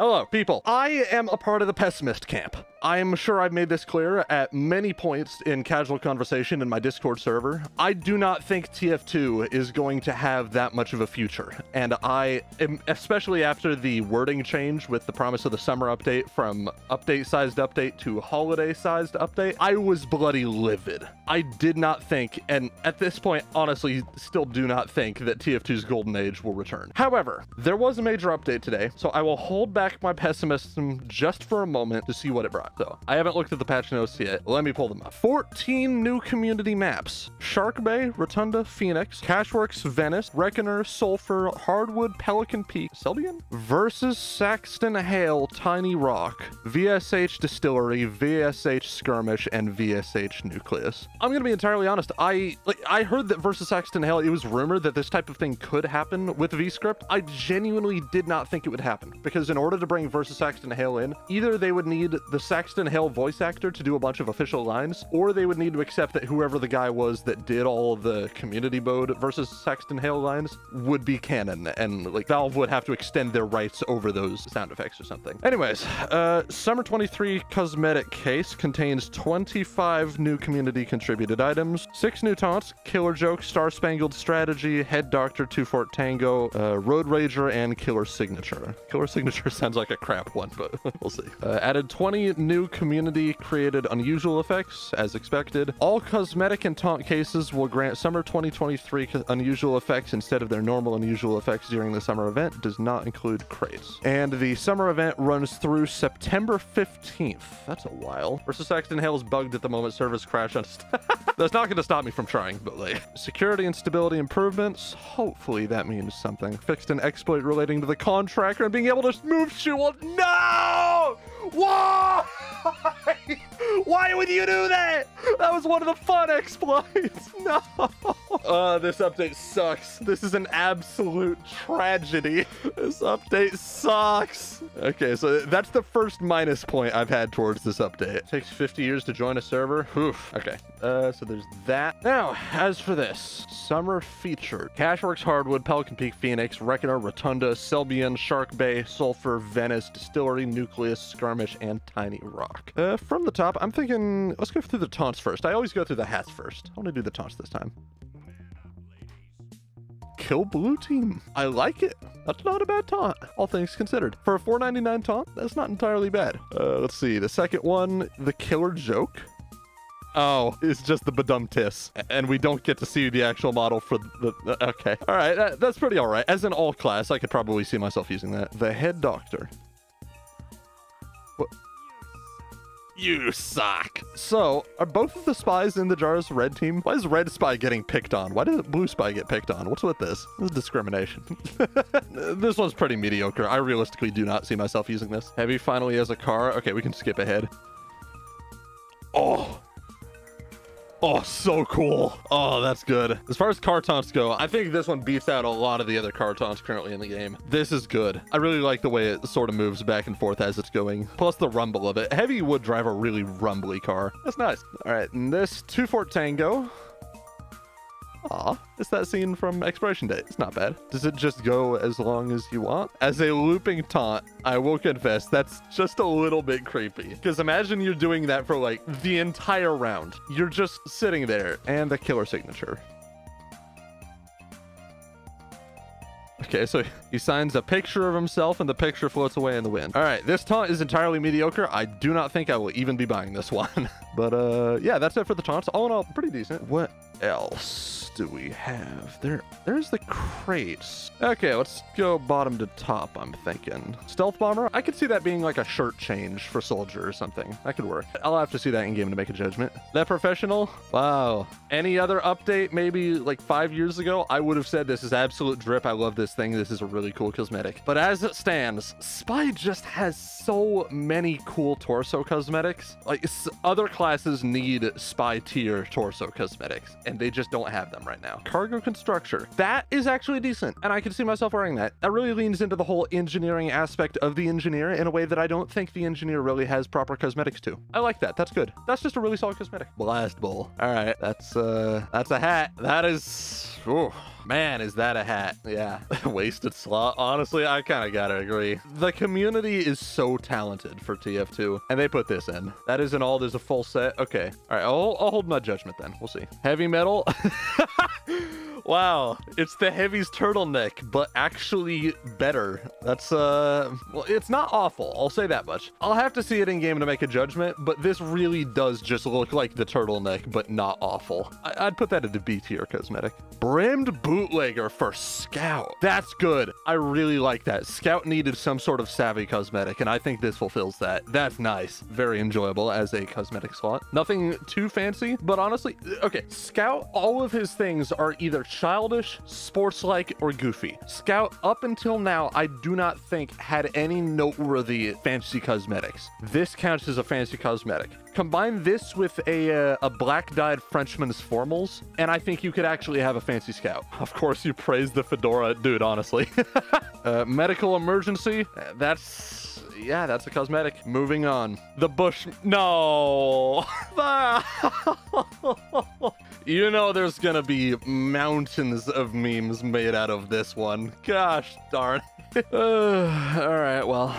Hello, people. I am a part of the pessimist camp. I'm sure I've made this clear at many points in casual conversation in my Discord server. I do not think TF2 is going to have that much of a future. And I am, especially after the wording change with the promise of the summer update from update sized update to holiday sized update, I was bloody livid. I did not think, and at this point, honestly, still do not think that TF2's golden age will return. However, there was a major update today, so I will hold back my pessimism just for a moment to see what it brought. So I haven't looked at the patch notes yet. Let me pull them up. 14 new community maps. Shark Bay, Rotunda, Phoenix, Cashworks, Venice, Reckoner, Sulfur, Hardwood, Pelican Peak, Selbyen? Versus Saxton Hale, Tiny Rock, VSH Distillery, VSH Skirmish, and VSH Nucleus. I'm gonna be entirely honest. I like I heard that versus Saxton Hale, it was rumored that this type of thing could happen with VScript. I genuinely did not think it would happen because in order to bring versus Saxton Hale in, either they would need the Saxton Hale voice actor to do a bunch of official lines, or they would need to accept that whoever the guy was that did all the community mode versus Saxton Hale lines would be canon, and like Valve would have to extend their rights over those sound effects or something. Anyways, uh, Summer 23 cosmetic case contains 25 new community contributed items, six new taunts, Killer Joke, Star Spangled Strategy, Head Doctor, Two Fort Tango, uh, Road Rager, and Killer Signature. Killer Signature sounds like a crap one, but we'll see. Uh, added 20 new community created unusual effects, as expected. All cosmetic and taunt cases will grant Summer 2023 unusual effects instead of their normal unusual effects during the summer event. Does not include crates. And the summer event runs through September 15th. That's a while. Versus Saxton Hale's bugged at the moment. Service crash on. That's not going to stop me from trying, but like security and stability improvements. Hopefully that means something. Fixed an exploit relating to the contractor and being able to move shield. No! Why? Why would you do that? That was one of the fun exploits. No. Uh, this update sucks. This is an absolute tragedy. This update sucks. Okay, so that's the first minus point I've had towards this update. takes 50 years to join a server. Oof. Okay. Uh, so there's that. Now, as for this, summer featured Cashworks Hardwood, Pelican Peak, Phoenix, Reckoner, Rotunda, Selbyen, Shark Bay, Sulfur, Venice, Distillery, Nucleus, Skirmish, and Tiny Rock. Uh, from the top, I'm thinking let's go through the taunts first. I always go through the hats first. I want to do the taunts this time. Kill blue team. I like it. That's not a bad taunt, all things considered. For a 4.99 taunt, that's not entirely bad. Uh, let's see. The second one, the killer joke. Oh, it's just the badumtis, and we don't get to see the actual model for the. the- okay, all right, that, that's pretty all right. As an all class, I could probably see myself using that. The head doctor. You suck. So, are both of the spies in the jars red team? Why is red spy getting picked on? Why did blue spy get picked on? What's with this? This is discrimination. this one's pretty mediocre. I realistically do not see myself using this. Heavy finally has a car. Okay, we can skip ahead. Oh. Oh, so cool. Oh, that's good. As far as car taunts go, I think this one beats out a lot of the other car taunts currently in the game. This is good. I really like the way it sort of moves back and forth as it's going. Plus the rumble of it. Heavy would drive a really rumbly car. That's nice. All right, and this Two Fort Tango. Aw, it's that scene from Expiration Date. It's not bad. Does it just go as long as you want? As a looping taunt, I will confess that's just a little bit creepy. Because imagine you're doing that for like the entire round. You're just sitting there and the killer signature. Okay, so he signs a picture of himself and the picture floats away in the wind. All right, this taunt is entirely mediocre. I do not think I will even be buying this one. but uh yeah, that's it for the taunts. All in all, pretty decent. What else do we have? There there's the crates. Okay, let's go bottom to top, I'm thinking. Stealth bomber? I could see that being like a shirt change for soldier or something. That could work. I'll have to see that in game to make a judgment. That professional? Wow. Any other update maybe like five years ago, I would have said this is absolute drip. I love this thing. This is a really cool cosmetic. But as it stands, Spy just has so many cool torso cosmetics. Like other classes need Spy tier torso cosmetics. and they just don't have them right now. Cargo constructor. That is actually decent, and I can see myself wearing that. That really leans into the whole engineering aspect of the engineer in a way that I don't think the engineer really has proper cosmetics to. I like that. That's good. That's just a really solid cosmetic. Blast bowl. All right, that's uh, that's a hat. That is. Ooh. Man, is that a hat? Yeah. Wasted slot. Honestly, I kind of gotta agree. The community is so talented for TF2, and they put this in. That isn't all. There's a full set. Okay. All right. I'll, I'll hold my judgment then. We'll see. Heavy metal. wow. It's the heavy's turtleneck, but actually better. That's, uh, well, it's not awful. I'll say that much. I'll have to see it in game to make a judgment, but this really does just look like the turtleneck, but not awful. I- would put that into B tier cosmetic. Brimmed bootlegger for Scout. That's good. I really like that. Scout needed some sort of savvy cosmetic, and I think this fulfills that. That's nice. Very enjoyable as a cosmetic slot. Nothing too fancy, but honestly, okay, Scout, all of his things are either childish, sports-like, or goofy. Scout, up until now, I do not think had any noteworthy fantasy cosmetics. This counts as a fancy cosmetic. Combine this with a, uh, a black dyed Frenchman's formals, and I think you could actually have a fancy scout. Of course, you praise the fedora, dude, honestly. uh, medical emergency, that's yeah, that's a cosmetic. Moving on. The bush. No. you know there's gonna be mountains of memes made out of this one. Gosh darn. uh, all right, well,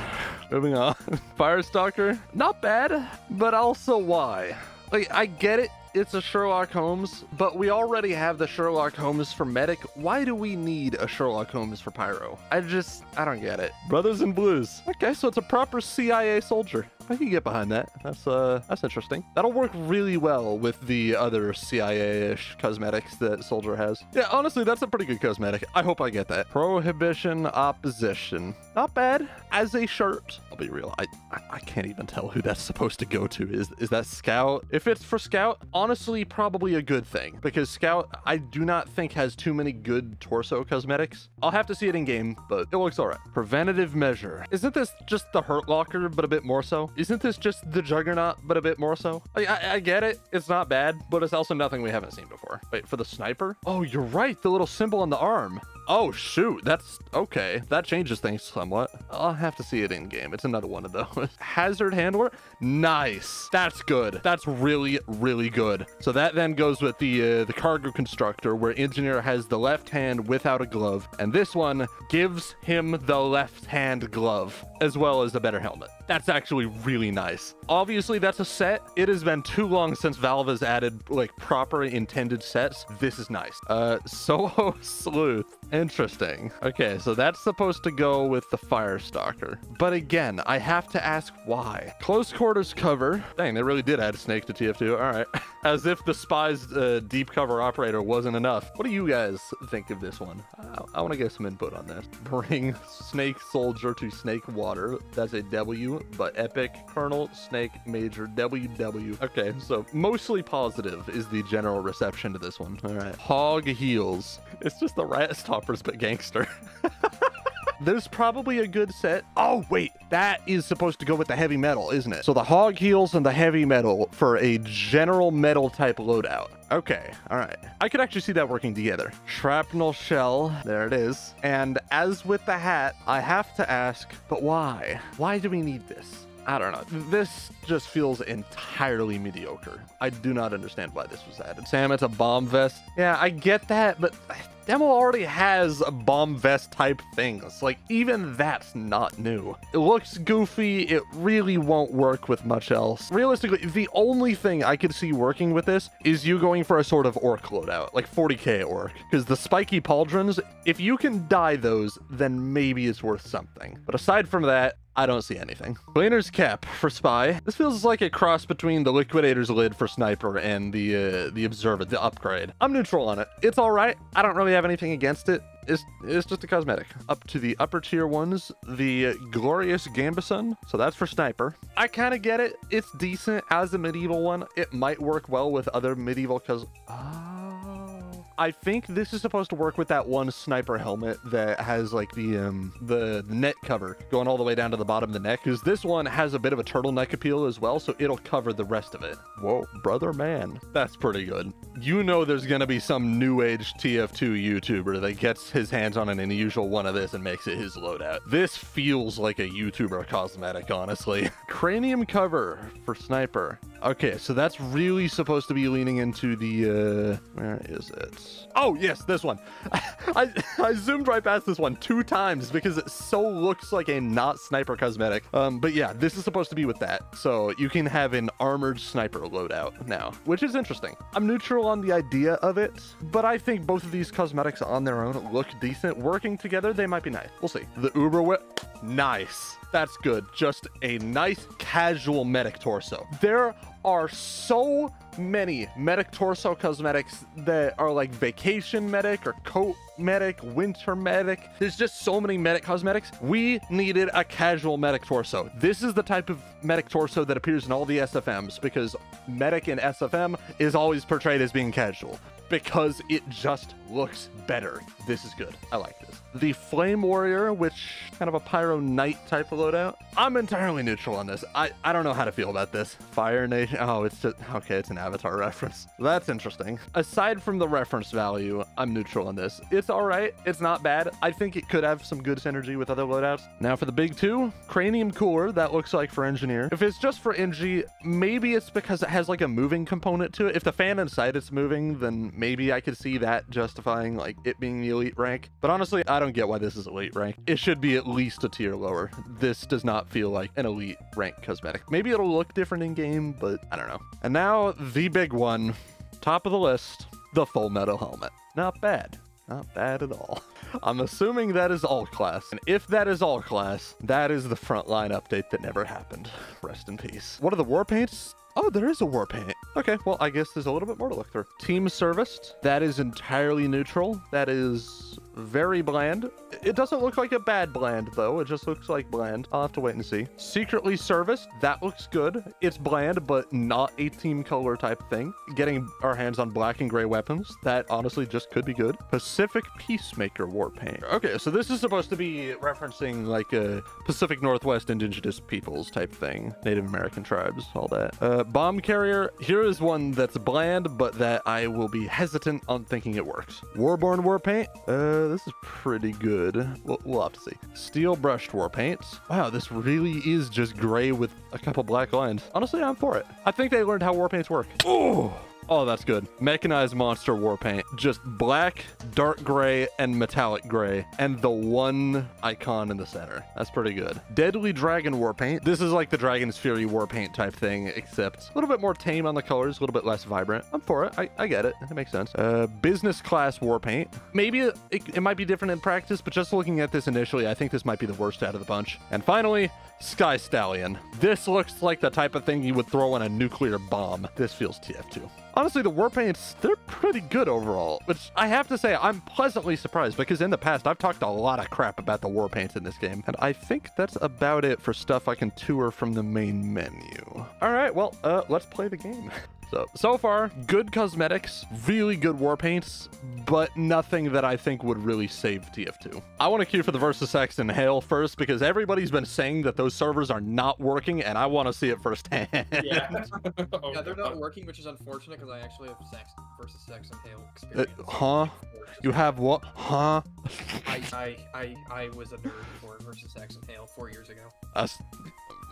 moving on. Firestalker, not bad, but also why? Like, I get it it's a Sherlock Holmes, but we already have the Sherlock Holmes for Medic. Why do we need a Sherlock Holmes for Pyro? I just, I don't get it. Brothers in Blues. Okay, so it's a proper CIA soldier. I can get behind that. That's uh, that's interesting. That'll work really well with the other CIA-ish cosmetics that Soldier has. Yeah, honestly, that's a pretty good cosmetic. I hope I get that. Prohibition Opposition. Not bad. As a shirt, I'll be real. I, I, I can't even tell who that's supposed to go to. Is is that Scout? If it's for Scout, honestly, probably a good thing because Scout, I do not think has too many good torso cosmetics. I'll have to see it in game, but it looks alright. Preventative measure. Isn't this just the Hurt Locker, but a bit more so? Isn't this just the Juggernaut, but a bit more so? I, I, I get it. It's not bad, but it's also nothing we haven't seen before. Wait, for the sniper? Oh, you're right. The little symbol on the arm. Oh, shoot. That's okay. That changes things somewhat. I'll have to see it in game. It's another one of those. Hazard handler? Nice. That's good. That's really, really good. So that then goes with the uh, the cargo constructor where engineer has the left hand without a glove. And this one gives him the left hand glove as well as a better helmet. That's actually really nice. Obviously, that's a set. It has been too long since Valve has added like proper intended sets. This is nice. Uh, Soho Sleuth. Interesting. Okay, so that's supposed to go with the Firestalker. But again, I have to ask why. Close quarters cover. Dang, they really did add Snake to TF2. All right. As if the spy's uh, deep cover operator wasn't enough. What do you guys think of this one? I, I want to get some input on this. Bring Snake Soldier to Snake Water. That's a W, but Epic, Colonel, Snake, Major, WW. Okay, so mostly positive is the general reception to this one. All right. Hog Heels. It's just the Rat Stompers, but gangster. There's probably a good set. Oh, wait, that is supposed to go with the heavy metal, isn't it? So the hog heels and the heavy metal for a general metal type loadout. Okay, all right. I could actually see that working together. Shrapnel shell, there it is. And as with the hat, I have to ask, but why? Why do we need this? I don't know. This just feels entirely mediocre. I do not understand why this was added. Sam, it's a bomb vest. Yeah, I get that, but Demo already has bomb vest type things. Like, even that's not new. It looks goofy. It really won't work with much else. Realistically, the only thing I could see working with this is you going for a sort of orc loadout, like 40k orc. Because the spiky pauldrons, if you can dye those, then maybe it's worth something. But aside from that, I don't see anything. Cleaner's cap for spy. This feels like a cross between the liquidator's lid for sniper and the uh, the observer, the upgrade. I'm neutral on it. It's all right. I don't really have anything against it. It's, it's just a cosmetic. Up to the upper tier ones, the Glorious Gambeson. So that's for sniper. I kind of get it. It's decent as a medieval one. It might work well with other medieval cos... Oh. I think this is supposed to work with that one sniper helmet that has like the um the, net cover going all the way down to the bottom of the neck. Because this one has a bit of a turtleneck appeal as well, so it'll cover the rest of it. Whoa, brother man, that's pretty good. You know, there's gonna be some new age TF2 YouTuber that gets his hands on an unusual one of this and makes it his loadout. This feels like a YouTuber cosmetic, honestly. Cranium cover for sniper. Okay, so that's really supposed to be leaning into the, uh, where is it? Oh, yes, this one. I, I zoomed right past this one two times because it so looks like a not sniper cosmetic. Um, but yeah, this is supposed to be with that. So you can have an armored sniper loadout now, which is interesting. I'm neutral on the idea of it, but I think both of these cosmetics on their own look decent. Working together, they might be nice. We'll see. The Uber whip, nice. That's good. Just a nice casual medic torso. There are so many medic torso cosmetics that are like vacation medic or coat medic, winter medic. There's just so many medic cosmetics. We needed a casual medic torso. This is the type of medic torso that appears in all the SFMs because medic in SFM is always portrayed as being casual because it just looks better. This is good. I like this. The Flame Warrior, which kind of a Pyro Knight type of loadout. I'm entirely neutral on this. I, I don't know how to feel about this. Fire Nation. Oh, it's just, okay, it's an Avatar reference. That's interesting. Aside from the reference value, I'm neutral on this. It's all right. It's not bad. I think it could have some good synergy with other loadouts. Now for the big two, Cranium Cooler, that looks like for Engineer. If it's just for Engie, maybe it's because it has like a moving component to it. If the fan inside it's moving, then maybe I could see that justifying like it being the elite rank. But honestly, I don't get why this is elite rank. It should be at least a tier lower. This does not feel like an elite rank cosmetic. Maybe it'll look different in game, but I don't know. And now the big one, top of the list, the full metal helmet. Not bad. Not bad at all. I'm assuming that is all class. And if that is all class, that is the frontline update that never happened. Rest in peace. What are the war paints? Oh, there is a war paint. Okay, well, I guess there's a little bit more to look through. Team serviced. That is entirely neutral. That is very bland. It doesn't look like a bad bland, though. It just looks like bland. I'll have to wait and see. Secretly serviced. That looks good. It's bland, but not a team color type thing. Getting our hands on black and gray weapons. That honestly just could be good. Pacific Peacemaker war paint. Okay, so this is supposed to be referencing like a Pacific Northwest indigenous peoples type thing. Native American tribes, all that. Uh, bomb carrier. Here is one that's bland, but that I will be hesitant on thinking it works. Warborn war paint. This is pretty good. We'll, we'll have to see. Steel brushed war paints. Wow, this really is just gray with a couple black lines. Honestly, I'm for it. I think they learned how war paints work. Oh, Oh, that's good. Mechanized monster war paint. Just black, dark gray, and metallic gray. And the one icon in the center. That's pretty good. Deadly Dragon war paint. This is like the Dragon's Fury war paint type thing, except a little bit more tame on the colors, a little bit less vibrant. I'm for it. I, I get it. It makes sense. Uh, business class war paint. Maybe it, it, it might be different in practice, but just looking at this initially, I think this might be the worst out of the bunch. And finally, Sky Stallion. This looks like the type of thing you would throw in a nuclear bomb. This feels TF2. Honestly, the war paints, they're pretty good overall, which I have to say, I'm pleasantly surprised because in the past, I've talked a lot of crap about the war paints in this game, and I think that's about it for stuff I can tour from the main menu. All right, well, uh, let's play the game. So, so far, good cosmetics, really good war paints, but nothing that I think would really save TF2. I want to queue for the Versus Saxton Hale first because everybody's been saying that those servers are not working and I want to see it firsthand. Yeah. oh, yeah, they're not working, which is unfortunate because I actually have sex versus Saxton Hale Uh, experience. huh? You have what? Huh? I, I, I, I was a nerd for versus Saxton Hale four years ago. Us.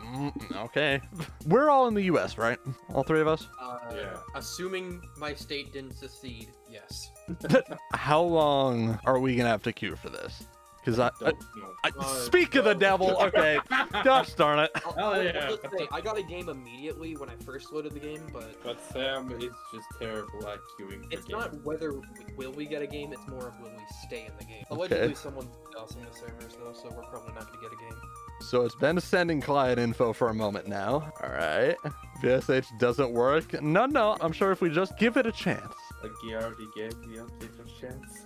Mm, okay. We're all in the US, right? All three of us? Uh, Yeah. Assuming my state didn't secede, yes. How long are we gonna have to queue for this? Because I, I, Don't. I Uh, speak of the devil. Okay, gosh darn it. I'll, Hell yeah. I'll say, I got a game immediately when I first loaded the game, but But Sam is just terrible at queuing for it's games. not whether we- will we get a game, it's more of will we stay in the game. Okay. someone else in the servers though, so we're probably not going to get a game. So it's been sending client info for a moment now. All right. VSH doesn't work. No, no. I'm sure if we just give it a chance. Like you already gave the update a chance.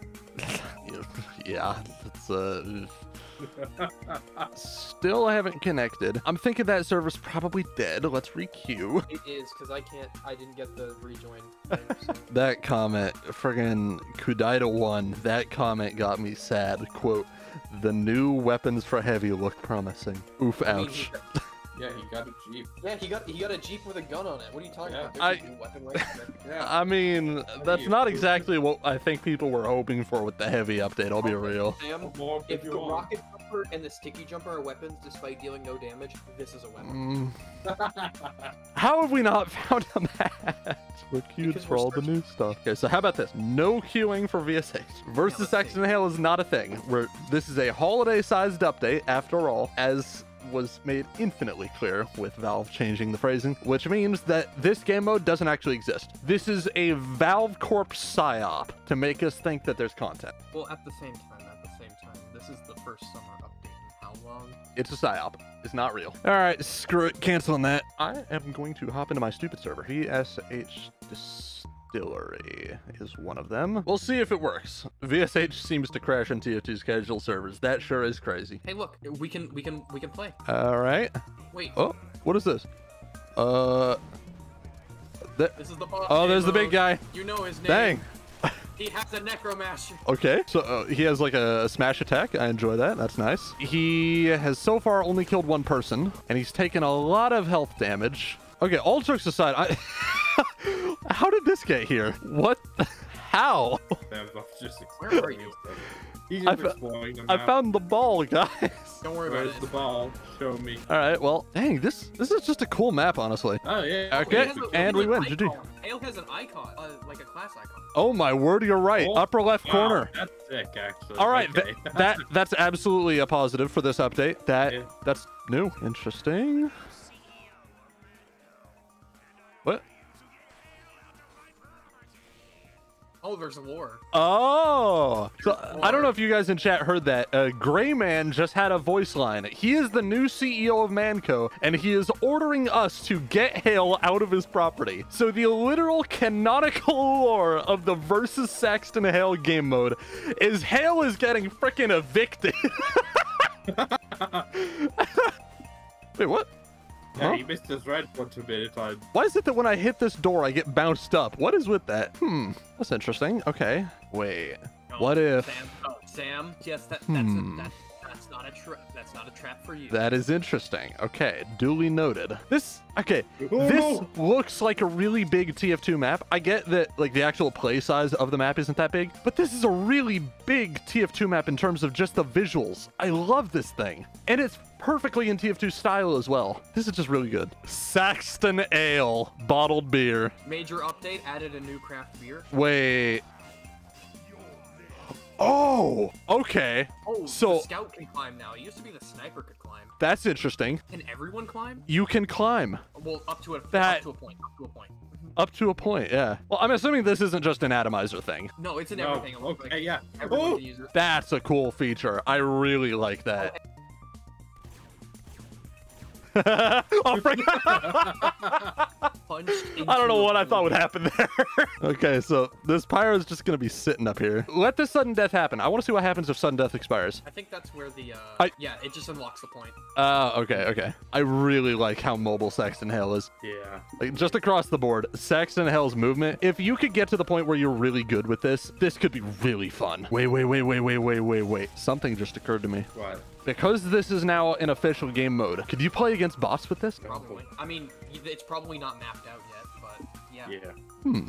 yeah, it's uh. Still haven't connected. I'm thinking that server's probably dead. Let's requeue. It is because I can't. I didn't get the rejoin. That comment, friggin' Kudaita 1, that comment got me sad. Quote, the new weapons for heavy look promising. Oof, I mean, ouch. yeah, he got a jeep. yeah, he got he got a jeep with a gun on it. What are you talking Yeah. about? I- There's a weapon right. Yeah. I mean, that's not exactly what I think people were hoping for with the heavy update, I'll be real. Sam, if you the want. rocket jumper and the sticky jumper are weapons despite dealing no damage, this is a weapon. Mm, how have we not found a match? We're queued Because for we're all the new stuff. Okay, so how about this? No queuing for VSH. Versus let's Saxton see. Hale is not a thing. We're, this is a holiday-sized update, after all, as was made infinitely clear with Valve changing the phrasing, which means that this game mode doesn't actually exist. This is a Valve Corp psyop to make us think that there's content. Well, at the same time, this is the first summer update in how long? It's a psyop. It's not real. All right, screw it. Canceling that. I am going to hop into my stupid server. VSH Distillery is one of them. We'll see if it works. VSH seems to crash on TF2's casual servers. That sure is crazy. Hey, look, we can we can we can play. All right. Wait, Oh, what is this? Uh. That, this is the boss. oh, there's the big guy. You know his name. Dang. He has a necromancer. Okay, so uh, he has like a, smash attack. I enjoy that. That's nice. He has so far only killed one person, and he's taken a lot of health damage. Okay, all jokes aside, I... how did this get here? What? How? That was just Where are you? He's I just fo- exploring them I found the ball, guys. Don't worry about Where's it. the ball? Show me. All right, well, dang, this this is just a cool map, honestly. Oh yeah. Okay, It has a- it and we an win, GG. icon. Hale has an icon, uh, like a class icon. Oh my word, you're right. Oh, Upper left Wow, corner. That's sick, actually. All right, th- that that's absolutely a positive for this update. That Yeah. that's new, interesting. Oh, there's a war. Oh, so I don't know if you guys in chat heard that. Uh, Gray Mann just had a voice line. He is the new CEO of Mann Co., and he is ordering us to get Hale out of his property. So the literal canonical lore of the versus Saxton Hale game mode is Hale is getting freaking evicted. Wait, what? Yeah, Huh? he missed his red for two minutes. I Why is it that when I hit this door, I get bounced up? What is with that? Hmm, that's interesting. Okay, wait. No, What if- Sam? Oh, Sam? Yes, that, that's Hmm. a, that's not a trap. That's not a trap for you. That is interesting. Okay, duly noted. This okay. Oh, this no. looks like a really big TF2 map. I get that like the actual play size of the map isn't that big, but this is a really big TF2 map in terms of just the visuals. I love this thing. And it's perfectly in TF2 style as well. This is just really good. Saxton Ale bottled beer. Major update added a new craft beer. Wait. Oh, okay. Oh, So- the scout can climb now. It used to be the sniper could climb. That's interesting. Can everyone climb? You can climb. Well, up to a That- up to a point. Up to a point. Up to a point, yeah. Well, I'm assuming this isn't just an atomizer thing. No, it's in no. everything. It Okay, like yeah. Oh, can use it. That's a cool feature. I really like that. oh, frick. Punched I don't know what I thought would happen there. okay, so this pyro is just gonna be sitting up here. Let this sudden death happen. I want to see what happens if sudden death expires. I think that's where the uh I- yeah, it just unlocks the point. Uh, okay, okay. I really like how mobile Saxton Hale is. yeah. Like just across the board, Saxton Hale's movement. If you could get to the point where you're really good with this, this could be really fun. Wait, wait, wait, wait, wait, wait, wait, wait. Something just occurred to me. What? Because this is now an official game mode, could you play against bots with this? Probably. I mean, it's probably not mapped out yet, but yeah. Yeah. Hmm.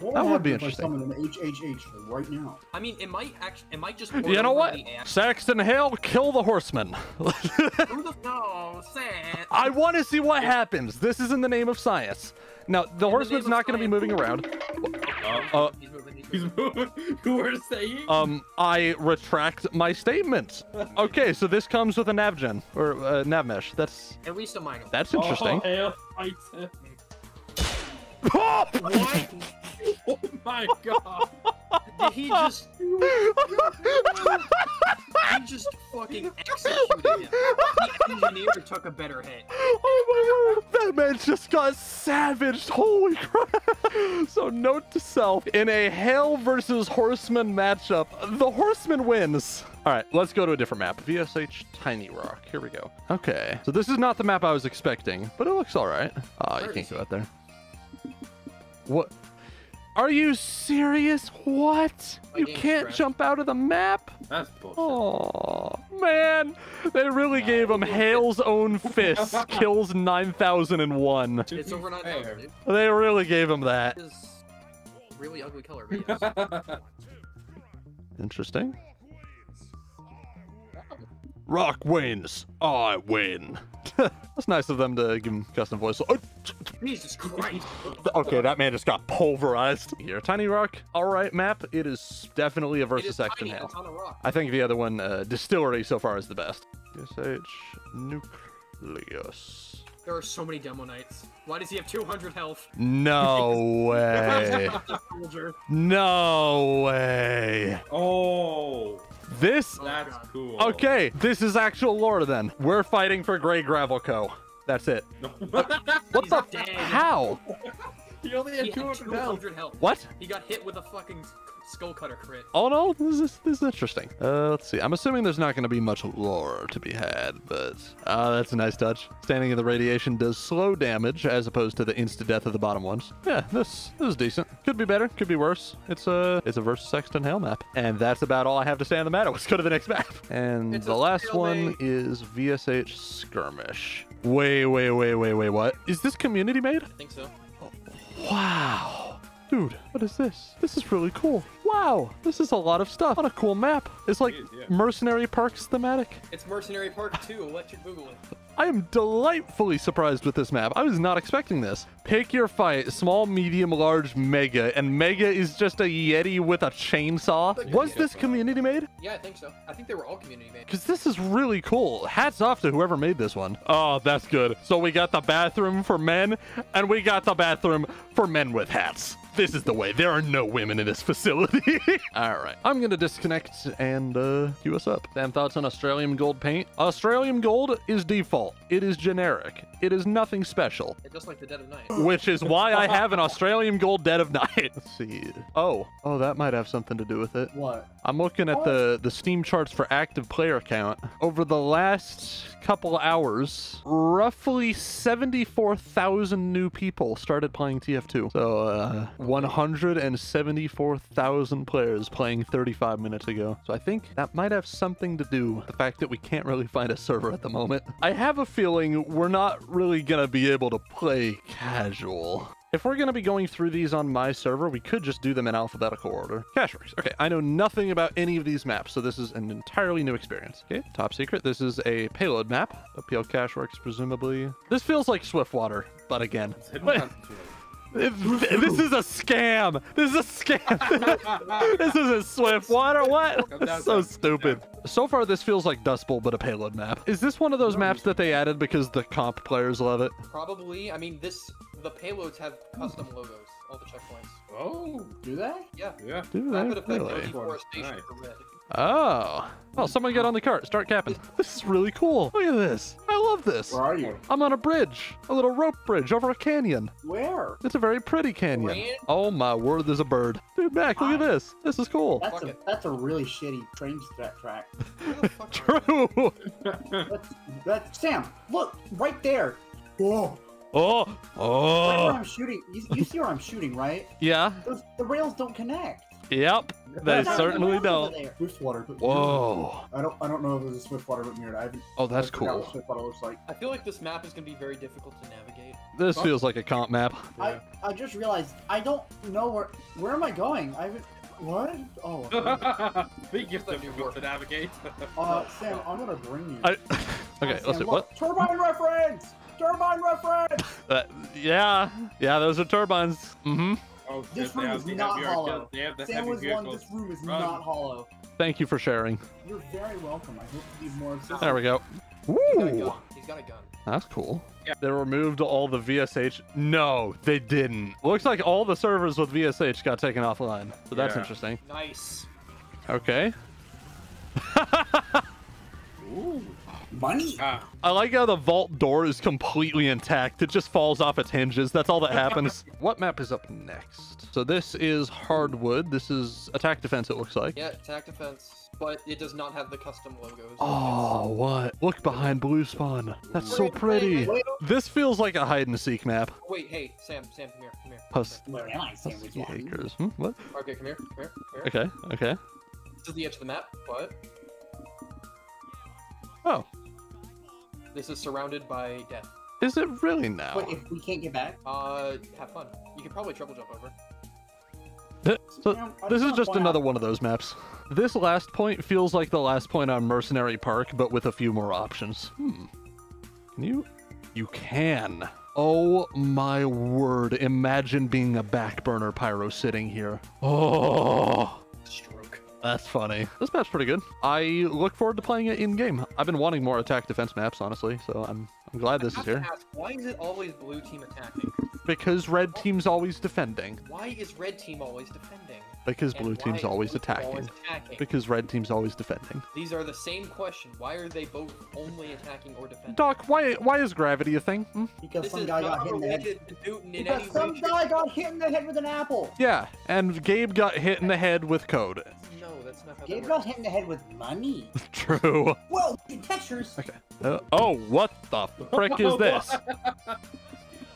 What That would be if I interesting. summon an HHH right now? I mean, it might actually, it might just. Be. You know what? the app- Saxton Hale, kill the horseman. Who the no, Sam? I want to see what happens. This is in the name of science. Now, the horseman's name not going to be moving around. Oh, Uh, He's moving, he's he's moving. moving. You were saying? Um, I retract my statement. Okay, so this comes with a navgen or uh, nav mesh. That's At least a minor. that's interesting. Oh, hell. Oh, What? oh my god. Did he just he just fucking executed him? The engineer took a better hit. Oh my word! That man just got savaged. Holy crap! So note to self: in a Hale versus Horseman matchup, the Horseman wins. All right, let's go to a different map. VSH Tiny Rock. Here we go. Okay, so this is not the map I was expecting, but it looks all right. Oh, you can't go out there. What? Are you serious? What? My You can't crashed. jump out of the map? That's bullshit. Oh man, they really gave him Hale's own fist kills 9001. It's be over nine fair. thousand. dude. They really gave him that. Really ugly color, but yes. Interesting. Rock wins. I win. That's nice of them to give him custom voice. Oh, Jesus Christ. okay, that man just got pulverized. Here, Tiny Rock. All right, map. It is definitely a versus action Saxton tiny, Hale. it's on a rock. I think the other one, uh, Distillery, so far is the best. SH Nucleus. There are so many demo knights. Why does he have 200 health? No way. No way. oh, This. Oh, that's God. cool. Okay, this is actual lore then. We're fighting for Grey Gravel Co. That's it. What He's the? dead. How? he only He had had 200 health. 200 health. What? He got hit with a fucking skull cutter crit. Oh no, this is this is interesting. Uh, let's see. I'm assuming there's not going to be much lore to be had, but uh, that's a nice touch. Standing in the radiation does slow damage as opposed to the instant death of the bottom ones. Yeah, this this is decent. Could be better, could be worse. It's a it's a versus Saxton Hale map, and that's about all I have to say on the matter. Let's go to the next map. And It's the last one is VSH Skirmish. Wait, wait, wait, wait, wait. What is this community made? I think so. Wow. Dude, what is this? This is really cool. Wow, this is a lot of stuff on a cool map. It's like It is, yeah. Mercenary Parks thematic. It's Mercenary Park 2, Electric Boogaloo. I am delightfully surprised with this map. I was not expecting this. Pick your fight, small, medium, large, mega, and mega is just a Yeti with a chainsaw. Was this community made? Yeah, I think so. I think they were all community made. Because this is really cool. Hats off to whoever made this one. Oh, that's good. So we got the bathroom for men, and we got the bathroom for men with hats. This is the way. There are no women in this facility. All right. I'm going to disconnect and uh, queue us up. Sam, thoughts on Australian gold paint? Australian gold is default. It is generic. It is nothing special. They're just like the Dead of Night. Which is why I have an Australian gold Dead of Night. Let's see. Oh, oh, that might have something to do with it. What? I'm looking at the the Steam charts for active player count. Over the last couple hours, roughly 74,000 new people started playing TF2. So, uh, 174,000 players playing 35 minutes ago. So I think that might have something to do with the fact that we can't really find a server at the moment. I have a feeling we're not really gonna be able to play casual. If we're going to be going through these on my server, we could just do them in alphabetical order. Cashworks. Okay, I know nothing about any of these maps, so this is an entirely new experience. Okay, top secret. This is a payload map. Appeal Cashworks, presumably. This feels like Swiftwater, but again. Wait, this is a scam. This is a scam. this isn't Swiftwater. What? Come down, so come stupid. So far, this feels like Dust Bowl, but a payload map. Is this one of those maps that they added because the comp players love it? Probably. I mean, this the payloads have custom logos. All the checkpoints. Oh, Do they? Yeah. yeah. Do That they could affect really? deforestation Nice. for red. Oh. Oh, someone get on the cart. Start capping. This is really cool. Look at this. I love this. Where are you? I'm on a bridge, a little rope bridge over a canyon. Where? It's a very pretty canyon. Grand? Oh my word, there's a bird. Dude, Mac, look at this. This is cool. That's a that's a really shitty train tra- track. Where the fuck are you? True. That's, that's Sam. Look right there. Whoa. Oh. Right where Oh. I'm shooting. You, you see where I'm shooting, right? Yeah. Those, the rails don't connect. Yep. They There's not even certainly don't. there. Swiftwater. But Whoa. I don't. I don't know if it's a Swiftwater but mirrored. I haven't. Oh, that's I cool. What Swiftwater looks like. I feel like this map is gonna be very difficult to navigate. This feels like a comp map. I I just realized I don't know where. Where am I going? I haven't. What? Oh. Big gift difficult to navigate. Uh, Sam, I'm gonna bring you. I. Uh, Okay, Sam, let's see. What? Turbine reference. Turbine reference. Uh, yeah. Yeah, those are turbines. Mm-hmm. Oh, This room is not hollow. artillery- They have the Sam was one. This room is Run. not hollow. Thank you for sharing. You're very welcome. I hope you need more assistance. There we go. He's got a Ooh. gun. He's got a gun. That's cool. Yeah. They removed all the VSH. No, they didn't. Looks like all the servers with VSH got taken offline. So that's Yeah. interesting. Nice. Okay. Ooh. Money. Ah. I like how the vault door is completely intact. It just falls off its hinges. That's all that happens. what map is up next? So this is hardwood. This is attack defense, it looks like. Yeah, attack defense, but it does not have the custom logos. Oh, what? Look behind blue spawn. That's so Wait, wait, pretty. Wait, This feels like a hide and seek map. Wait, hey, Sam, Sam, come here, come here. Plus, where am I, sandwich? Husky acres. Hmm? What? Okay, come here, come here, come here. Okay, okay. This is the edge of the map, but Oh, this is surrounded by death. is it really now? Wait, if we can't get back? Uh, have fun. You could probably triple jump over. So, this is just another one of those maps. This last point feels like the last point on Mercenary Park, but with a few more options. Hmm. Can you? You can. Oh my word. Imagine being a backburner pyro sitting here. Oh. Stroke. That's funny. This map's pretty good. I look forward to playing it in game. I've been wanting more attack defense maps, honestly, so I'm I'm glad this I is to here. ask, why is it always blue team attacking? Because red team's always defending. Why is red team always defending? Because blue why team's always blue attacking. always attacking? Because red team's always defending. These are the same question. Why are they both only attacking or defending? Doc, why why is gravity a thing? Hmm? Because This some guy got hit in the head. Newton in Because any some way. guy got hit in the head with an apple. Yeah, and Gabe got hit in the head with code. No, that's not how Gabe that got works. hit in the head with money. True. Whoa, the textures. Okay. Uh, oh, what the frick is this?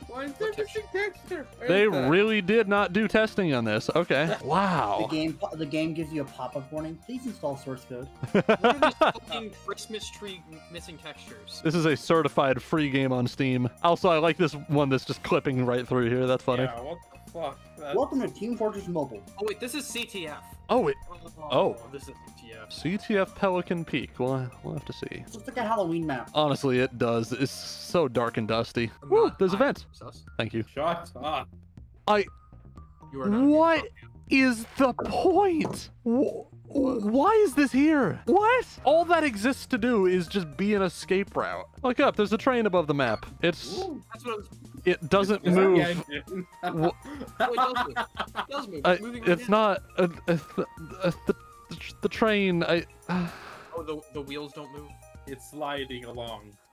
Why is there missing texture? They is really did not do testing on this. Okay. Wow. The Wow. game, the game gives you a pop-up warning. Please install source code. What are these fucking Christmas tree missing textures? This is a certified free game on Steam. Also, I like this one that's just clipping right through here. That's funny. Yeah, what the fuck? That's... Welcome to Team Fortress Mobile. Oh wait, this is CTF. Oh, it oh, oh. this is CTF. CTF Pelican Peak. We'll, we'll have to see. It looks like a Halloween map. Honestly, it does. It's so dark and dusty. I'm Woo, there's a I'm vent. sus. Thank you. Shut up. You are not What is the point? Wh- Why is this here? What? All that exists to do is just be an escape route. Look up, there's a train above the map. It's Ooh. That's what I was. It doesn't Is that move. the engine? Wh- Oh, it does move. It does move. I- It's moving right it's not uh, uh, th- uh, the, the the train. I. Oh, the, the wheels don't move. it's sliding along.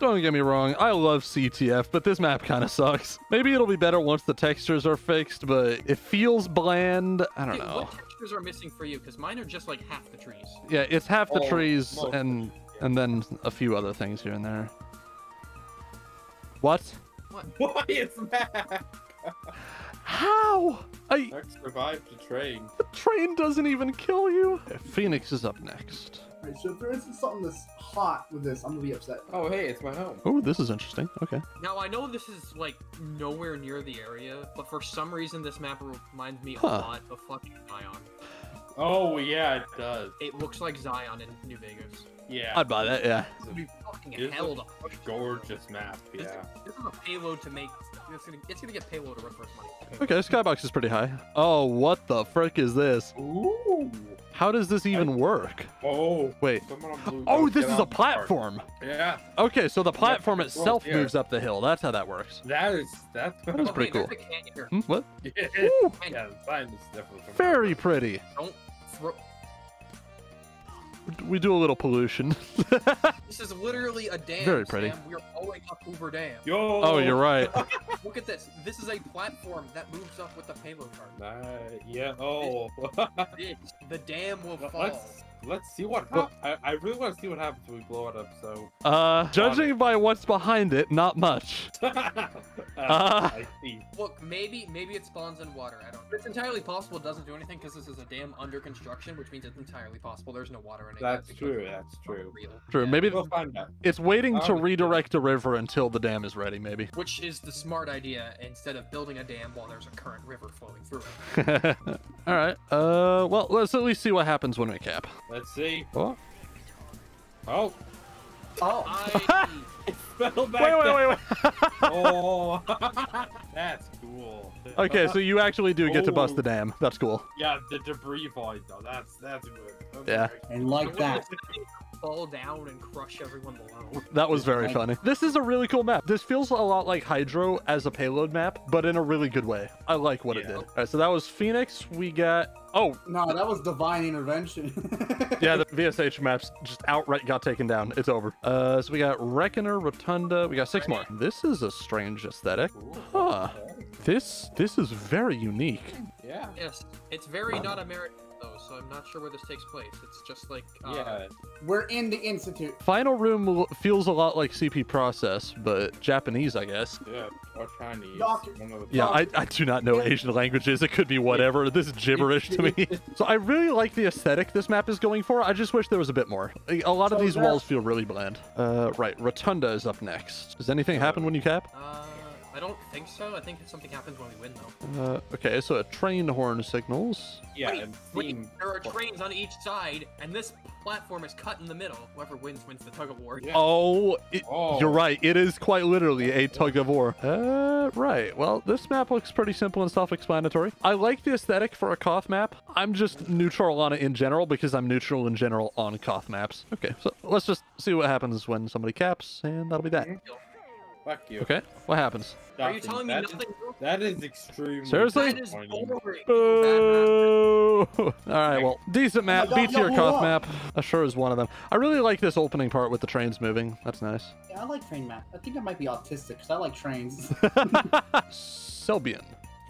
Don't get me wrong, I love CTF, but this map kind of sucks. Maybe it'll be better once the textures are fixed, but it feels bland. I don't Hey, know. What textures are missing for you? Because mine are just like half the trees. Yeah, it's half the Oh, trees most of and yeah. and then a few other things here and there. What? What? Why is that? How? I, Next survived the train. the train doesn't even kill you. Phoenix is up next. Right, so if there isn't something that's hot with this, I'm gonna be upset. Oh, hey, it's my home. Oh, this is interesting. Okay. Now I know this is like nowhere near the area, but for some reason this map reminds me Huh. a lot of fucking Zion. Oh, yeah, it does. It looks like Zion in New Vegas. Yeah. I'd buy that. Yeah. It's gonna be fucking It's a hell to push. Gorgeous map, yeah. this is a payload to make. It's gonna, it's gonna get payload to run first money. Okay, skybox is pretty high. Oh, what the frick is this? Ooh. How does this even work? Oh. Wait. Someone on blue Oh, this is a off the cart. platform. Yeah. Okay, so the platform well, itself yeah. moves up the hill. That's how that works. That is that's That is pretty there's cool. a canyon here. Hmm, what? yeah. Yeah, the is definitely very pretty. Don't throw. We do a little pollution. This is literally a dam. Very pretty. Sam. We're blowing up Hoover Dam. Yo. oh, you're right. Look at this. This is a platform that moves up with the payload cart. Nah, yeah. Oh. This, the dam will fall. let's let's see what happens. I, I really want to see what happens when we blow it up. So. Uh, judging by what's behind it, not much. uh. I see. Look, maybe maybe it spawns in water. I don't. It's entirely possible it doesn't do anything because this is a dam under construction, which means it's entirely possible there's no water in it. That's because true. That's true. Real. True. Yeah. Maybe We'll find out. it's waiting to Oh, redirect a river until the dam is ready. Maybe. Which is the smart idea instead of building a dam while there's a current river flowing through it. All right. Uh, well, let's at least see what happens when we cap. Let's see. Oh. Oh, Oh, I, fell back. Wait, wait, wait, wait. Oh, that's cool. okay, so you actually do get to bust Oh. the dam. That's cool. yeah, the debris void though. That's that's good. Yeah. And like that. Fall down and crush everyone below. That was very Right. funny. This is a really cool map. This feels a lot like Hydro as a payload map, but in a really good way. I like what it did. All right, so that was Phoenix. We got. Oh, No, that was divine intervention. yeah, the VSH maps just outright got taken down. It's over. Uh, so we got Reckoner, Rotunda. We got six more. This is a strange aesthetic. Huh. This this is very unique. Yeah. Yes, it's very not American though, so I'm not sure where this takes place. It's just like uh, Yeah. We're in the institute. Final Room feels a lot like CP Process, but Japanese, I guess. Yeah. Or Chinese. Doc- One Yeah. I, I do not know Yeah. Asian languages. It could be whatever. This is gibberish to me. So I really like the aesthetic this map is going for. I just wish there was a bit more. A a lot of these walls feel really bland. Uh, right, Rotunda is up next. Does anything happen when you cap? Uh, I don't think so. I think something happens when we win though. Uh, okay, so a train horn signals. Yeah. wait, wait, there are trains on each side, and this platform is cut in the middle. Whoever wins wins the tug of war. Yeah. Oh, it, Oh. you're right. It is quite literally a tug of war. Uh, right. Well, this map looks pretty simple and self-explanatory. I like the aesthetic for a Koth map. I'm just neutral on it in general because I'm neutral in general on Koth maps. Okay, so let's just see what happens when somebody caps, and that'll be that. Fuck you. Okay, what happens? Are you telling me That- nothing? That is extremely. Seriously? That is boring. Boo! All right, well, decent map. God, B tier yo, Koth hold map. Sure is one of them. I really like this opening part with the trains moving. That's nice. Yeah, I like train map. I think I might be autistic because I like trains. Selbyen.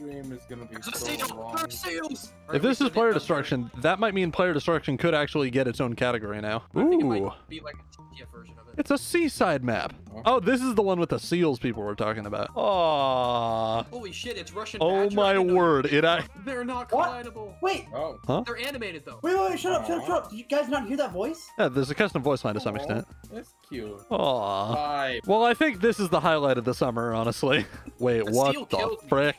Stream is gonna be so seal! long. There seals! If this is player destruction, that might mean player destruction could actually get its own category now. I think it Ooh. might be like a TF version of it. It's a seaside map. Oh, this is the one with the seals people were talking about. Aww. Holy shit, it's Russian Oh Badger. my I word. It I They're not What? collidable. wait, Oh. Huh? They're animated though. wait, wait, wait, shut up, shut up, shut up. Did you guys not hear that voice? yeah, there's a custom voice line to some extent. That's cute. Aww. Bye. Well, I think this is the highlight of the summer, honestly. Wait, The what the killed me.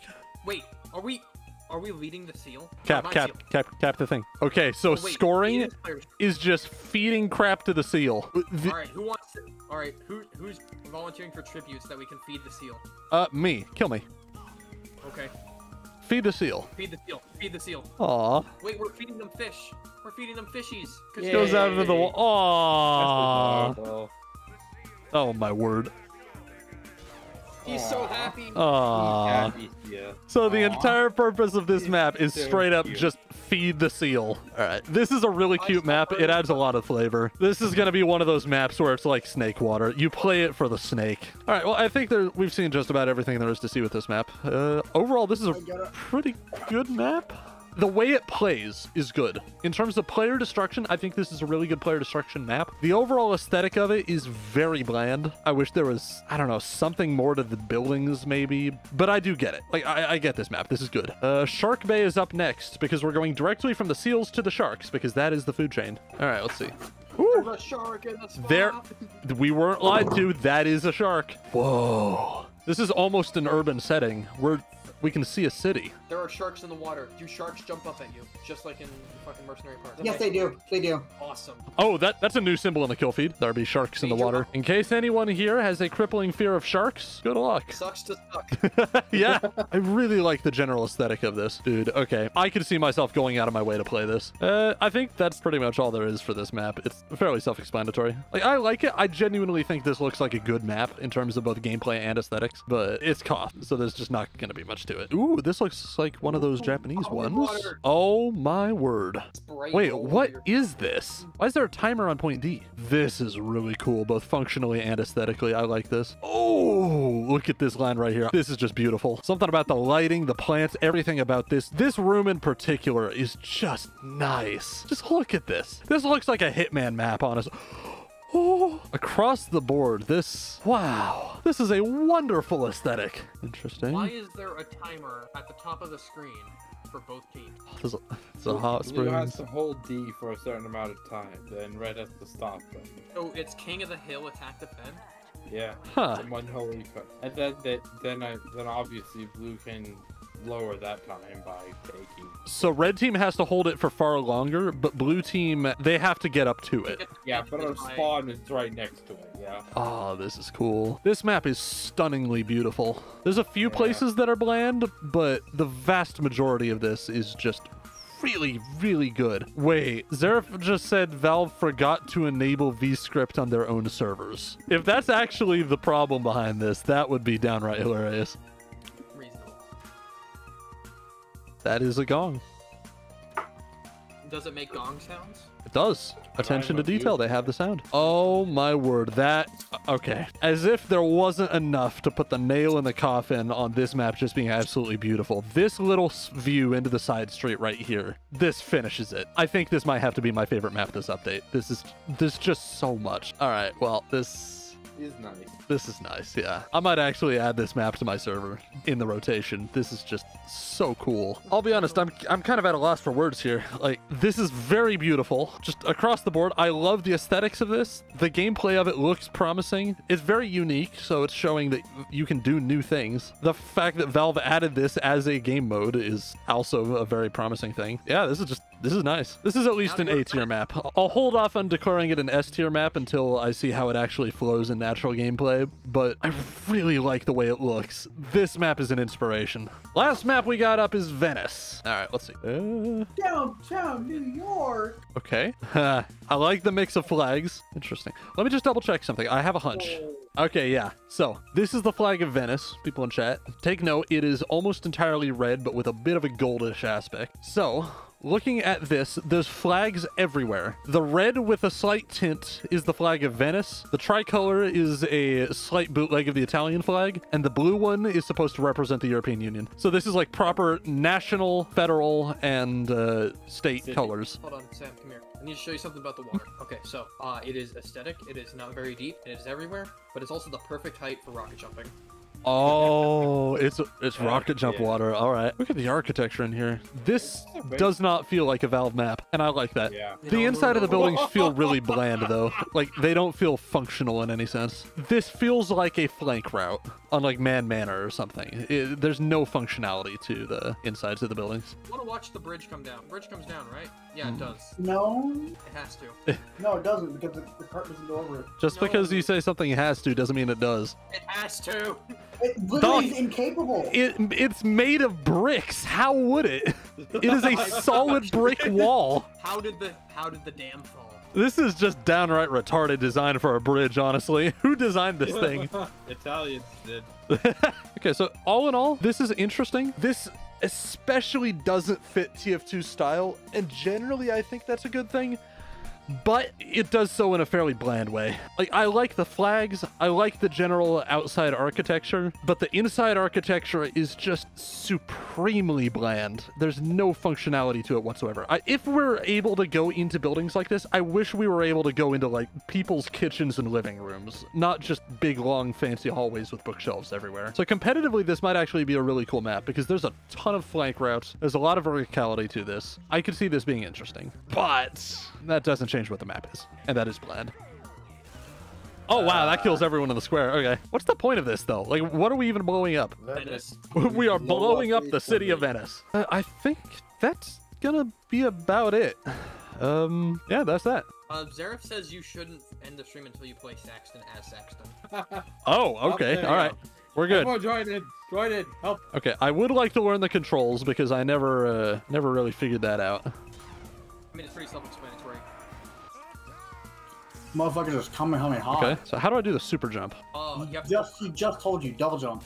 Frick? Wait, are we are we leading the seal? Cap, No, cap, seal. cap, cap the thing. Okay, so Oh, wait, scoring it is players. is just feeding crap to the seal. The- All right, who wants to? All right, who who's volunteering for tributes that we can feed the seal? uh, me. Kill me. Okay, Feed the seal. feed the seal. Feed the seal. Aw. Wait, we're feeding them fish. We're feeding them fishies. Yeah. Goes out of the wall. Aww. Oh my word. He's so happy. Aww. Happy, yeah. So the Aw. entire purpose of this He's map is so straight up cute. just feed the seal. All right, this is a really cute map. It adds a lot of flavor. This is gonna be one of those maps where it's like Snakewater. You play it for the snake. All right, well I think there, we've seen just about everything there is to see with this map. Uh, overall, this is a pretty good map. The way it plays is good. In terms of player destruction, I think this is a really good player destruction map. The overall aesthetic of it is very bland. I wish there was, I don't know, something more to the buildings maybe, but I do get it. Like, I, I get this map. This is good. Uh, Shark Bay is up next because we're going directly from the seals to the sharks because that is the food chain. All right, let's see. There's a shark in the swamp. There, we weren't lied to. That is a shark. Whoa. This is almost an urban setting. We're, we can see a city. There are sharks in the water. Do sharks jump up at you, just like in fucking Mercenary Park? Yes, they do. They do. Awesome. Oh, that that's a new symbol in the kill feed. There be sharks in the water. Rock. In case anyone here has a crippling fear of sharks, good luck. Sucks to suck. yeah, I really like the general aesthetic of this, dude. Okay, I could see myself going out of my way to play this. Uh, I think that's pretty much all there is for this map. It's fairly self-explanatory. Like, I like it. I genuinely think this looks like a good map in terms of both gameplay and aesthetics, but it's Koth, so there's just not gonna be much to it. Ooh, this looks like one of those Japanese Oh, ones. water. Oh my word. Wait, all what over is this? Why is there a timer on point D? This is really cool, both functionally and aesthetically. I like this. Oh, look at this line right here. This is just beautiful. Something about the lighting, the plants, everything about this. This room in particular is just nice. Just look at this. This looks like a Hitman map, honestly. Oh, across the board, this, wow, this is a wonderful aesthetic. Interesting. Why is there a timer at the top of the screen for both teams? Oh, there's a, it's a hot Blue has springs. to hold D for a certain amount of time, then red has to stop them. So it's King of the Hill, attack, defend. Yeah. Huh. One holy cut. And then that then I then obviously blue can lower that time by taking. So red team has to hold it for far longer, but blue team they have to get up to it. Yeah, but our spawn is right next to it. Yeah. Oh, this is cool. This map is stunningly beautiful. There's a few Yeah. places that are bland, but the vast majority of this is just really, really good. Wait, Zerif just said Valve forgot to enable VScript on their own servers. If that's actually the problem behind this, that would be downright hilarious. That is a gong. Does it make gong sounds? It does. Attention to detail. They have the sound. Oh my word. That. Okay. As if there wasn't enough to put the nail in the coffin on this map just being absolutely beautiful. This little view into the side street right here. This finishes it. I think this might have to be my favorite map this update. This is. This just so much. All right. Well, this. Is nice. This is nice, yeah. I might actually add this map to my server in the rotation. This is just so cool. I'll be honest, I'm I'm kind of at a loss for words here. Like this is very beautiful, just across the board. I love the aesthetics of this. The gameplay of it looks promising. It's very unique, so it's showing that you can do new things. The fact that Valve added this as a game mode is also a very promising thing. Yeah, this is just this is nice. This is at least an A tier map. I'll hold off on declaring it an S tier map until I see how it actually flows in natural gameplay, but I really like the way it looks. This map is an inspiration. Last map we got up is Venice. All right, let's see. Uh, Downtown New York. okay. I like the mix of flags. Interesting. Let me just double check something. I have a hunch. Okay, yeah. So, this is the flag of Venice, people in chat. Take note, it is almost entirely red, but with a bit of a goldish aspect. So, looking at this, there's flags everywhere. The red with a slight tint is the flag of Venice. The tricolor is a slight bootleg of the Italian flag, and the blue one is supposed to represent the European Union. So this is like proper national, federal, and uh, state City. colors. Hold on, Sam, come here. I need to show you something about the water. Okay, so uh, it is aesthetic. It is not very deep. It is everywhere, but it's also the perfect height for rocket jumping. Oh, it's it's rocket jump yeah. water. All right. Look at the architecture in here. This Yeah, does not feel like a Valve map, and I like that. Yeah. The No, inside of the no, no. buildings feel really bland, though. Like they don't feel functional in any sense. This feels like a flank route on like Mann Manor or something. It- there's no functionality to the insides of the buildings. I want to watch the bridge come down? Bridge comes down, right? Yeah, Mm. it does. No, It has to. no, it doesn't because the, the cart doesn't go over it. Just No. because you say something has to doesn't mean it does. It has to. It literally Dog- is incapable. It it's made of bricks. How would it? It is a solid brick wall. How did the How did the dam fall? This is just downright retarded design for a bridge, honestly. Who designed this thing? Italians did. okay, so all in all, this is interesting. This especially doesn't fit TF2 style, and generally I think that's a good thing. But it does so in a fairly bland way. Like, I like the flags, I like the general outside architecture, but the inside architecture is just supremely bland. There's no functionality to it whatsoever. I, if we're able to go into buildings like this, I wish we were able to go into, like, people's kitchens and living rooms, not just big, long, fancy hallways with bookshelves everywhere. So, competitively, this might actually be a really cool map because there's a ton of flank routes, there's a lot of verticality to this. I could see this being interesting, but that doesn't change what the map is, and that is bland. Oh wow, that kills everyone in the square. Okay. What's the point of this though? Like what are we even blowing up? Venice. we are Blow blowing up up the city of Venice. Uh, I think that's gonna be about it. Um yeah, that's that. Uh, Zareth says you shouldn't end the stream until you play Saxton as Saxton. Oh, okay. there All you right. go. We're good. Everyone join in. Join in. Help. Okay, I would like to learn the controls because I never uh never really figured that out. I mean, it's pretty self-explanatory. Motherfuckers just coming home hot. Okay. So how do I do the super jump? Oh, you. Just he just told you double jump.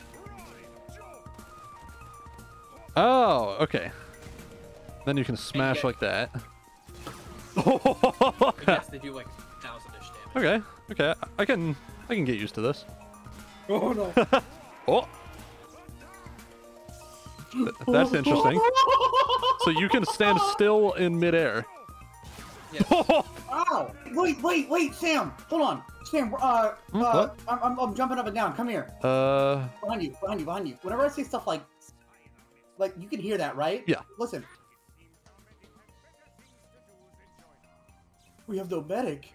Oh, okay. Then you can smash get- like that. I guess they do like thousand-ish damage. okay, okay. I can I can get used to this. Oh no. Oh. Th- That's interesting. So you can stand still in midair. Yes. Ow! Wait, wait, wait, Sam! Hold on, Sam. Uh, Hmm, uh. I'm, I'm, I'm jumping up and down. Come here, uh, behind you, behind you, behind you. Whenever I say stuff like, like you can hear that, right? Yeah. Listen. We have the medic.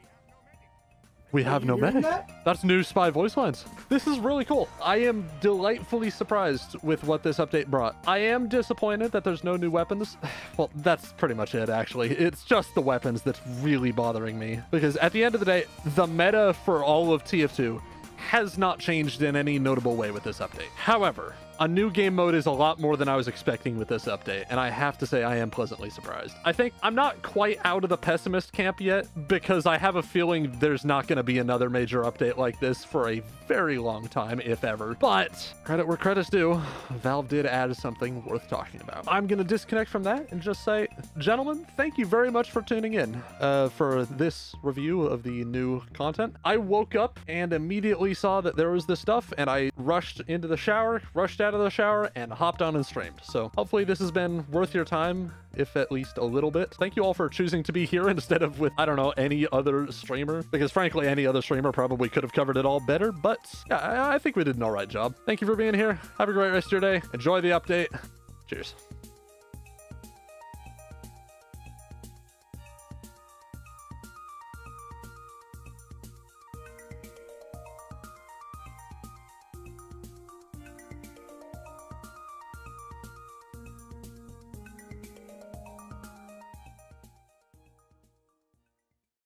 We have no hearing medic. that? That's new spy voice lines. This is really cool. I am delightfully surprised with what this update brought. I am disappointed that there's no new weapons. Well, that's pretty much it, actually. It's just the weapons that's really bothering me. Because at the end of the day, the meta for all of TF2 has not changed in any notable way with this update. However, A new game mode is a lot more than I was expecting with this update, and I have to say I am pleasantly surprised. I think I'm not quite out of the pessimist camp yet because I have a feeling there's not going to be another major update like this for a very long time, if ever. But credit where credit's due, Valve did add something worth talking about. I'm going to disconnect from that and just say, gentlemen, thank you very much for tuning in uh, for this review of the new content. I woke up and immediately saw that there was this stuff, and I rushed into the shower, rushed out of the shower, and hopped on and streamed. So hopefully this has been worth your time if at least a little bit. Thank you all for choosing to be here instead of with, I don't know, any other streamer, because frankly, any other streamer probably could have covered it all better, but yeah, I, I think we did an all right job. Thank you for being here. Have a great rest of your day. Enjoy the update. Cheers.